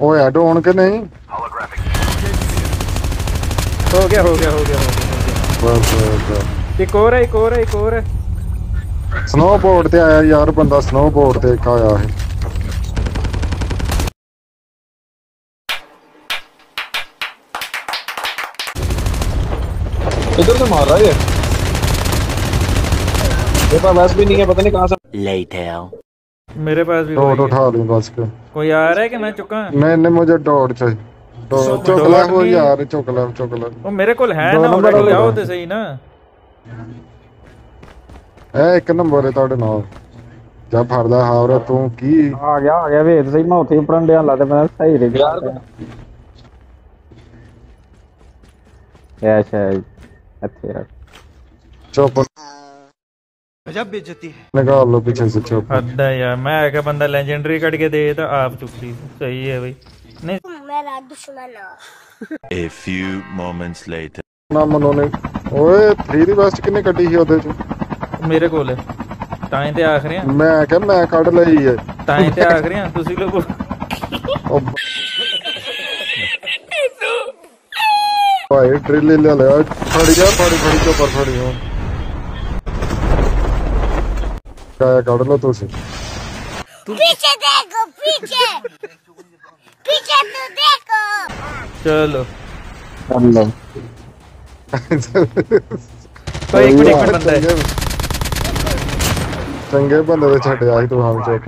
ਉਹ ਐਡ ਹੋਣ ਕਿ ਨਹੀਂ ਹੋ ਗਿਆ ਹੋ ਗਿਆ ਹੋ ਗਿਆ ਹੋ ਗਿਆ ਬਸ ਬਸ ਇੱਕ ਹੋਰ ਹੈ ਇੱਕ ਹੋਰ ਹੈ ਇੱਕ ਹੋਰ ਹੈ ਸਨੋਬੋਰਡ ਤੇ ਆਇਆ ਯਾਰ ਬੰਦਾ ਸਨੋਬੋਰਡ ਤੇ ਇੱਕ ਆਇਆ ਹੈ इधर से मार रहा है ये मेरे पास वैस भी नहीं है पता नहीं कहाँ से Later. मेरे पास भी डॉट वही है। उठा ली बस के कोई आ रहा है कि मैं चुका नहीं नहीं मुझे डॉट चाहिए डॉट चुक ले वो भी- यार चुक ले चुक ले ਉਹ ਮੇਰੇ ਕੋਲ ਹੈ ਦੋ ਨਾ ਨੰਬਰ already, ਵਾਲਾ ਆਓ ਹੈ। ਤੇ ਸਹੀ ਨਾ ਇਹ ਇੱਕ ਨੰਬਰ ਹੈ ਤੁਹਾਡੇ ਨਾਲ ਜਾ ਫੜਦਾ ਹਾਵਰਾ ਤੂੰ ਕੀ ਆ ਗਿਆ ਆ ਗਿਆ ਵੇਖ ਸਹੀ ਮੈਂ ਉੱਥੇ ਹੀ ਪਰੰਡਿਆਂ ਲਾ ਤੇ ਮੈਂ ਸਹੀ ਰਹਿ ਗਿਆ ਐ ਸ਼ਾਇਦ ਇੱਥੇ ਆ ਚੁੱਪ गजब बेइज्जती है ਨਿਕਾਲ ਲੋ ਪਿੱਛੇ ਸੇ ਚੁੱਪ ਹੱਦ ਹੈ ਯਾਰ ਮੈਂ ਆਖਿਆ ਬੰਦਾ ਲੈਜੈਂਡਰੀ ਕੱਢ ਕੇ ਦੇ ਤਾਂ ਆਪ ਚੁੱਕੀ ਸਹੀ ਹੈ ਬਈ ਨਹੀਂ मेरा दुश्मन हो A few moments later. ਨਾ ਮਨੋ ਨੇ ਓਏ 3 ਦੀ ਵੈਸਟ ਕਿੰਨੇ ਕੱਢੀ ਸੀ ਉਹਦੇ ਚ ਮੇਰੇ ਕੋਲ ਹੈ ਤਾਂ ਹੀ ਤੇ ਆਖ ਰਿਹਾ ਮੈਂ ਕਿਹਾ ਮੈਂ ਕੱਢ ਲਈ ਹੈ ਤਾਂ ਹੀ ਤੇ ਆਖ ਰਿਹਾ ਤੁਸੀਂ ਲੋਕ ਉਹ ਭਾਈ ਡਰਿਲ ਲੈ ਲਿਆ ਫੜੀ ਜਾ ਫੜੀ ਫੜੀ ਚੋਪਰ ਫੜੀ ਹੋ काया काट लो तुसी पीछे देखो पीछे। पीछे तू देखो। चलो। चलो। भाई एक मिनट एक मिनट बंदा है। चंगे बंदे तो छड़ आई तू हम चोप